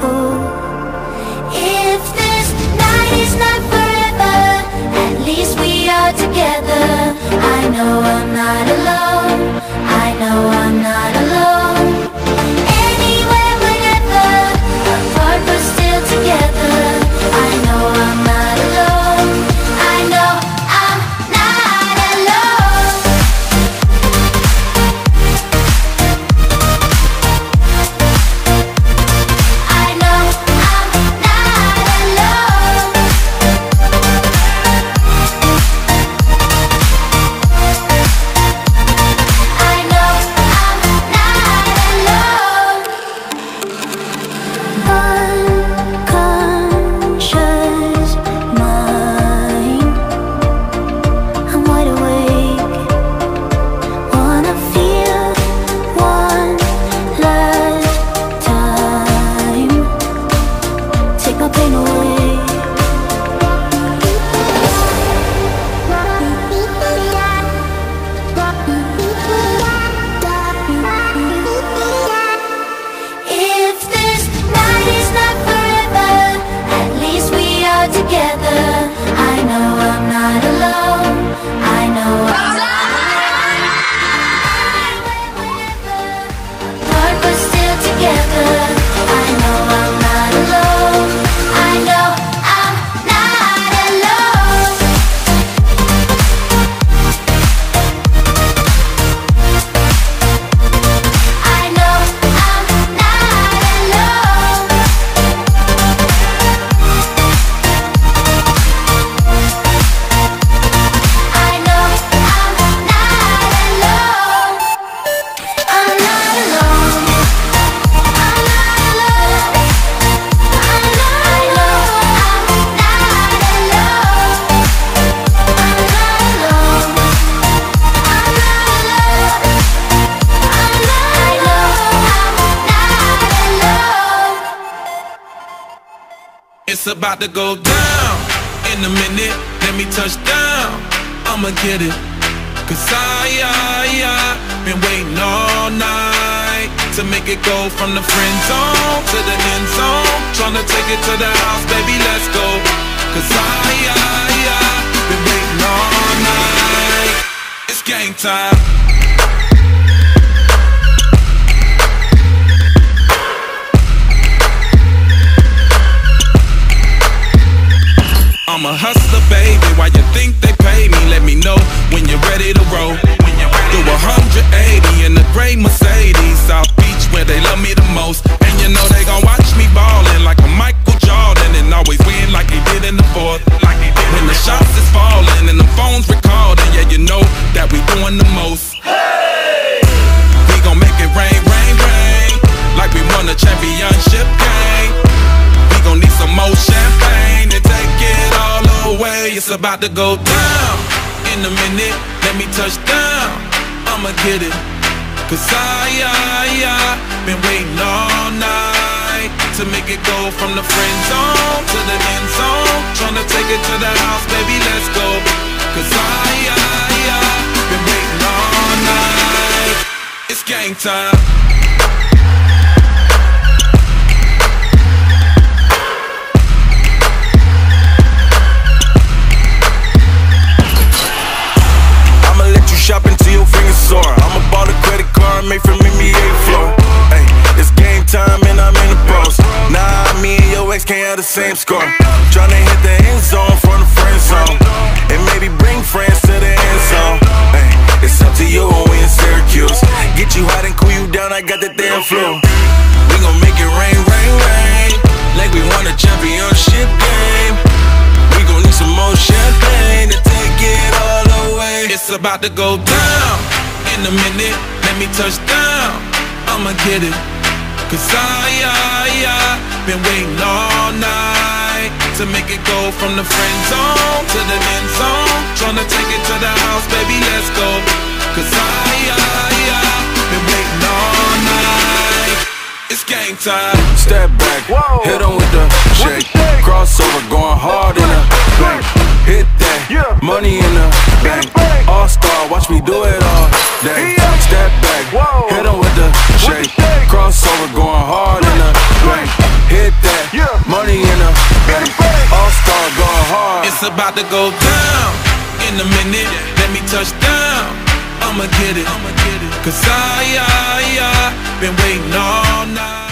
people alone. It's about to go down in a minute. Let me touch down. I'ma get it. Cause I, I, I been waiting all night to make it go from the friend zone to the end zone. Tryna take it to the house, baby, let's go. Cause I, I, I been waiting all night. It's game time. I'm a hustler, baby. Why you think they pay me? Let me know when you're ready to roll. when you walk Do 180 in the gray Mercedes, South Beach, where they love me the most. It's about to go down in a minute. Let me touch down. I'ma get it. Cause I, I, I been waiting all night to make it go from the friend zone to the end zone. Tryna take it to the house, baby, let's go. Cause I, I, I been waiting all night. It's game time. Have the same score. Tryna hit the end zone from the friend zone. And maybe bring friends to the end zone. Hey, it's up to you when we in Syracuse. Get you hot and cool you down, I got that damn flu. We gon' make it rain, rain, rain. Like we won a championship game. We gon' need some more champagne to take it all away. It's about to go down in a minute. Let me touch down. I'ma get it. Cause I, I been waiting all night to make it go from the friend zone to the end zone. Tryna take it to the house, baby, let's go. Cause I, I, I been waiting all night. It's game time. Step back, Whoa. hit him with the shake. Crossover, going hard in the bank. Hit that, money in the bank. All star, watch me do it all day. It's about to go down in a minute. Let me touch down. I'ma get it. Cause I, I, I been waiting all night.